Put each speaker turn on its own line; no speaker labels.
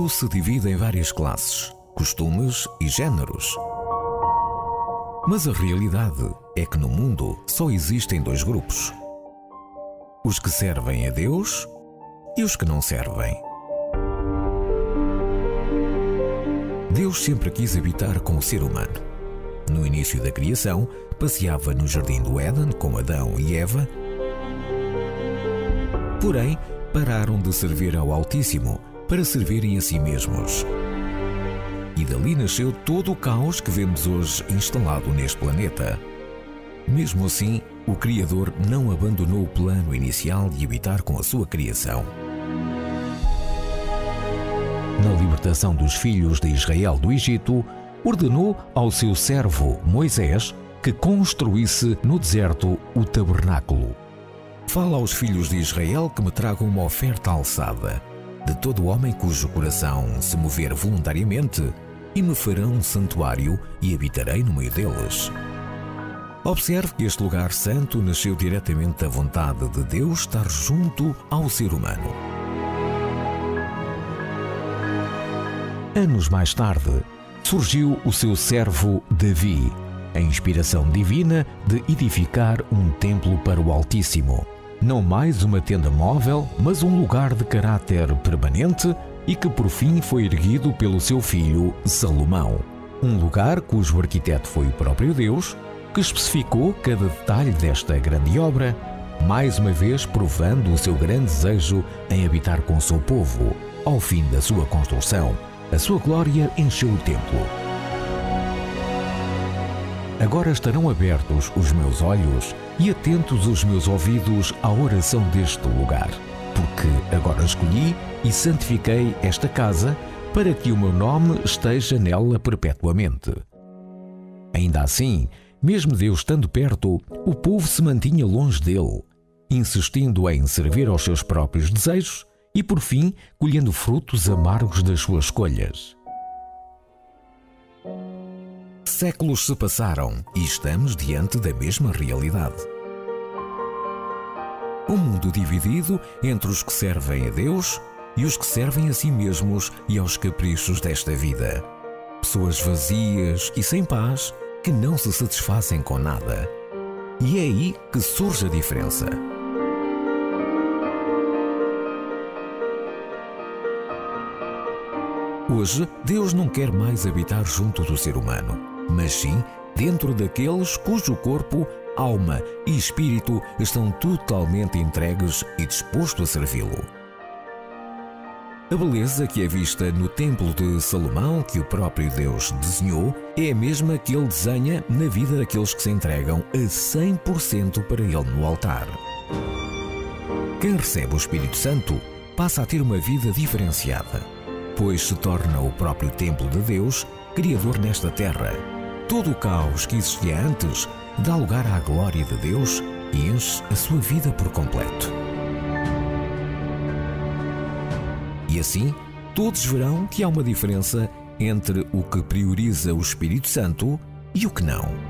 mundo se divide em várias classes, costumes e géneros. Mas a realidade é que no mundo só existem dois grupos: os que servem a Deus e os que não servem. Deus sempre quis habitar com o ser humano. No início da criação, passeava no jardim do Éden com Adão e Eva. Porém, pararam de servir ao Altíssimo para servirem a si mesmos. E dali nasceu todo o caos que vemos hoje instalado neste planeta. Mesmo assim, o Criador não abandonou o plano inicial de habitar com a sua criação. Na libertação dos filhos de Israel do Egito, ordenou ao seu servo Moisés que construísse no deserto o tabernáculo. Fala aos filhos de Israel que me tragam uma oferta alçada, de todo homem cujo coração se mover voluntariamente, e me farão um santuário e habitarei no meio deles. Observe que este lugar santo nasceu diretamente da vontade de Deus estar junto ao ser humano. Anos mais tarde, surgiu o seu servo Davi, a inspiração divina de edificar um templo para o Altíssimo. Não mais uma tenda móvel, mas um lugar de caráter permanente e que por fim foi erguido pelo seu filho Salomão. Um lugar cujo arquiteto foi o próprio Deus, que especificou cada detalhe desta grande obra, mais uma vez provando o seu grande desejo em habitar com o seu povo. Ao fim da sua construção, a sua glória encheu o templo. Agora estarão abertos os meus olhos e atentos os meus ouvidos à oração deste lugar, porque agora escolhi e santifiquei esta casa para que o meu nome esteja nela perpetuamente. Ainda assim, mesmo Deus estando perto, o povo se mantinha longe dele, insistindo em servir aos seus próprios desejos e, por fim, colhendo frutos amargos das suas escolhas. Séculos se passaram e estamos diante da mesma realidade. Um mundo dividido entre os que servem a Deus e os que servem a si mesmos e aos caprichos desta vida. Pessoas vazias e sem paz que não se satisfazem com nada. E é aí que surge a diferença. Hoje, Deus não quer mais habitar junto do ser humano, mas sim dentro daqueles cujo corpo, alma e espírito estão totalmente entregues e dispostos a servi-lo. A beleza que é vista no Templo de Salomão, que o próprio Deus desenhou, é a mesma que ele desenha na vida daqueles que se entregam a 100% para ele no altar. Quem recebe o Espírito Santo passa a ter uma vida diferenciada, pois se torna o próprio templo de Deus, criador nesta terra. Todo o caos que existia antes dá lugar à glória de Deus e enche a sua vida por completo. E assim, todos verão que há uma diferença entre o que prioriza o Espírito Santo e o que não.